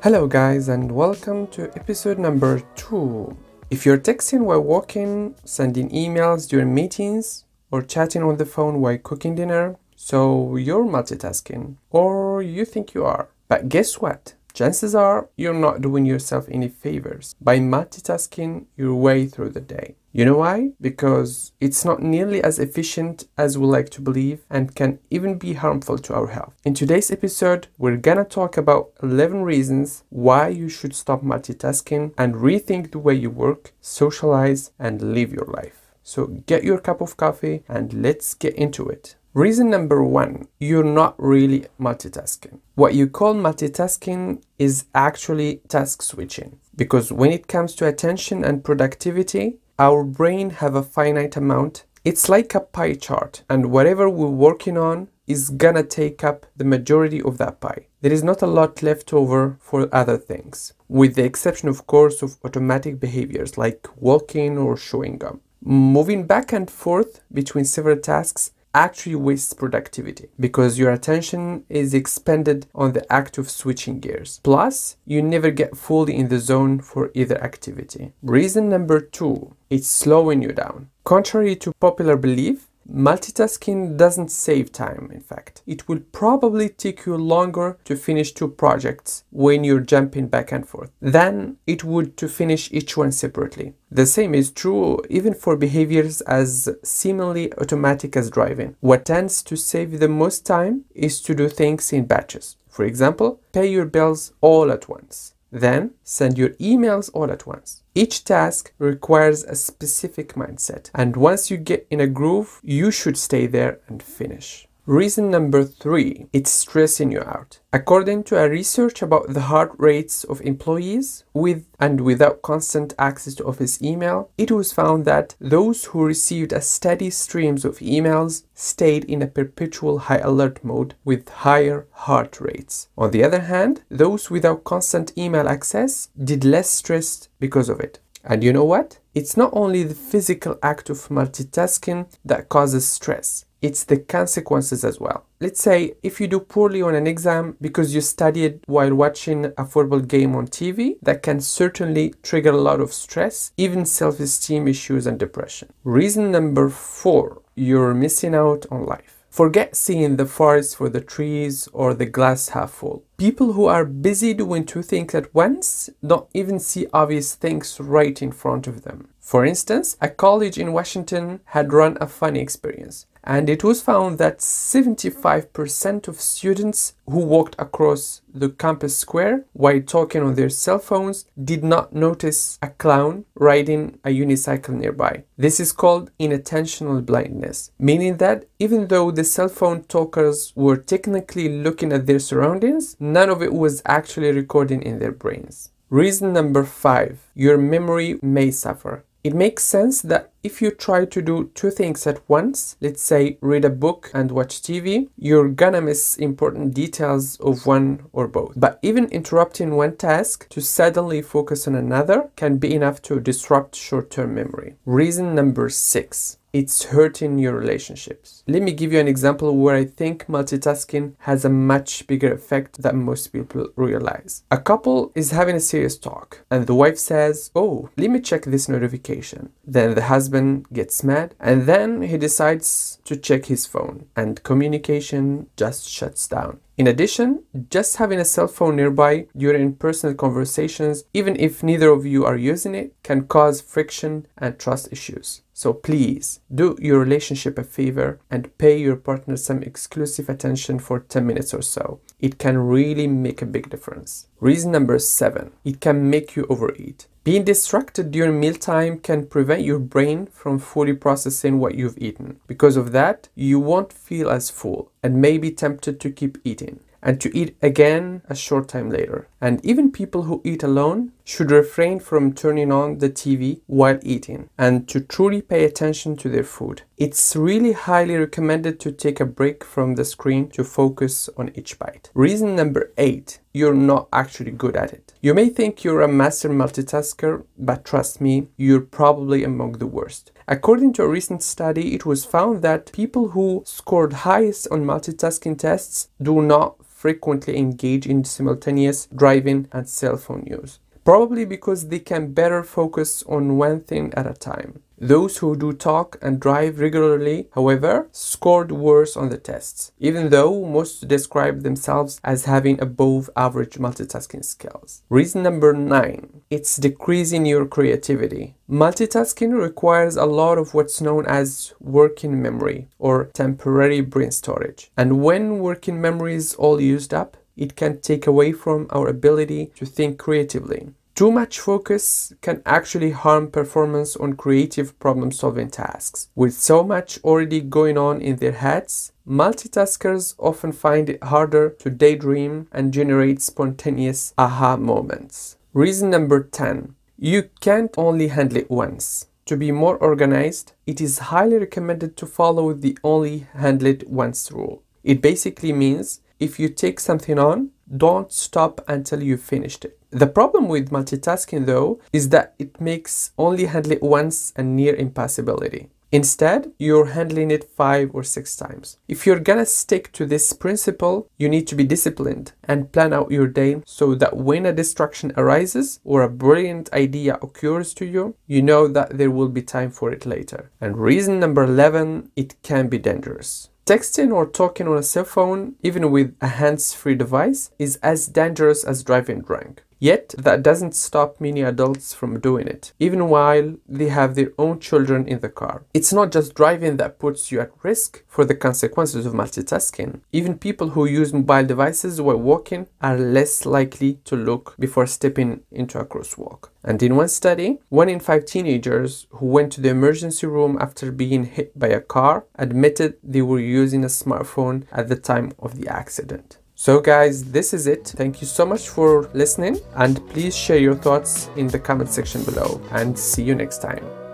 Hello, guys, and welcome to episode number two. If you're texting while walking, sending emails during meetings, or chatting on the phone while cooking dinner, so you're multitasking, or you think you are. But guess what? Chances are you're not doing yourself any favors by multitasking your way through the day. You know why? Because it's not nearly as efficient as we like to believe and can even be harmful to our health. In today's episode, we're gonna talk about 11 reasons why you should stop multitasking and rethink the way you work, socialize, and live your life. So get your cup of coffee and let's get into it. Reason number one, you're not really multitasking. What you call multitasking is actually task switching. Because when it comes to attention and productivity, our brain have a finite amount. It's like a pie chart and whatever we're working on is gonna take up the majority of that pie. There is not a lot left over for other things, with the exception of course of automatic behaviors like walking or chewing gum. Moving back and forth between several tasks actually wastes productivity because your attention is expended on the act of switching gears. Plus, you never get fully in the zone for either activity. Reason number two, it's slowing you down. Contrary to popular belief, Multitasking doesn't save time, in fact. It will probably take you longer to finish two projects when you're jumping back and forth than it would to finish each one separately. The same is true even for behaviors as seemingly automatic as driving. What tends to save the most time is to do things in batches. For example, pay your bills all at once. Then send your emails all at once. Each task requires a specific mindset, and once you get in a groove, you should stay there and finish. Reason number three, it's stressing you out. According to a research about the heart rates of employees with and without constant access to office email, it was found that those who received a steady streams of emails stayed in a perpetual high alert mode with higher heart rates. On the other hand, those without constant email access did less stressed because of it. And you know what? It's not only the physical act of multitasking that causes stress it's the consequences as well. Let's say if you do poorly on an exam because you studied while watching a football game on TV, that can certainly trigger a lot of stress, even self esteem issues and depression. Reason number four you're missing out on life. Forget seeing the forest for the trees or the glass half full. People who are busy doing two things at once don't even see obvious things right in front of them. For instance, a college in Washington had run a funny experience and it was found that 75% of students who walked across the campus square while talking on their cell phones did not notice a clown riding a unicycle nearby. This is called inattentional blindness, meaning that even though the cell phone talkers were technically looking at their surroundings, none of it was actually recording in their brains. Reason number five, your memory may suffer. It makes sense that if you try to do two things at once, let's say read a book and watch TV, you're gonna miss important details of one or both. But even interrupting one task to suddenly focus on another can be enough to disrupt short term memory. Reason number six it's hurting your relationships. Let me give you an example where I think multitasking has a much bigger effect than most people realize. A couple is having a serious talk, and the wife says, Oh, let me check this notification. Then the husband gets mad, and then he decides to check his phone, and communication just shuts down. In addition, just having a cell phone nearby during personal conversations, even if neither of you are using it, can cause friction and trust issues. So please do your relationship a favor and pay your partner some exclusive attention for 10 minutes or so. It can really make a big difference. Reason number seven, it can make you overeat. Being distracted during mealtime can prevent your brain from fully processing what you've eaten. Because of that, you won't feel as full and may be tempted to keep eating and to eat again a short time later. And even people who eat alone should refrain from turning on the TV while eating and to truly pay attention to their food. It's really highly recommended to take a break from the screen to focus on each bite. Reason number eight you're not actually good at it. You may think you're a master multitasker, but trust me, you're probably among the worst. According to a recent study, it was found that people who scored highest on multitasking tests do not frequently engage in simultaneous driving and cell phone use probably because they can better focus on one thing at a time. Those who do talk and drive regularly, however, scored worse on the tests, even though most describe themselves as having above average multitasking skills. Reason number nine it's decreasing your creativity. Multitasking requires a lot of what's known as working memory or temporary brain storage. And when working memory is all used up, it can take away from our ability to think creatively. Too much focus can actually harm performance on creative problem solving tasks. With so much already going on in their heads, multitaskers often find it harder to daydream and generate spontaneous aha moments. Reason number 10 You can't only handle it once. To be more organized, it is highly recommended to follow the only handle it once rule. It basically means if you take something on, don't stop until you've finished it. The problem with multitasking though is that it makes only handling once a near impossibility. Instead, you're handling it five or six times. If you're gonna stick to this principle, you need to be disciplined and plan out your day so that when a distraction arises or a brilliant idea occurs to you, you know that there will be time for it later. And reason number 11, it can be dangerous. Texting or talking on a cell phone, even with a hands free device, is as dangerous as driving drunk. Yet, that doesn't stop many adults from doing it, even while they have their own children in the car. It's not just driving that puts you at risk for the consequences of multitasking. Even people who use mobile devices while walking are less likely to look before stepping into a crosswalk. And in one study, one in five teenagers who went to the emergency room after being hit by a car admitted they were using a smartphone at the time of the accident. So guys, this is it. Thank you so much for listening and please share your thoughts in the comment section below and see you next time.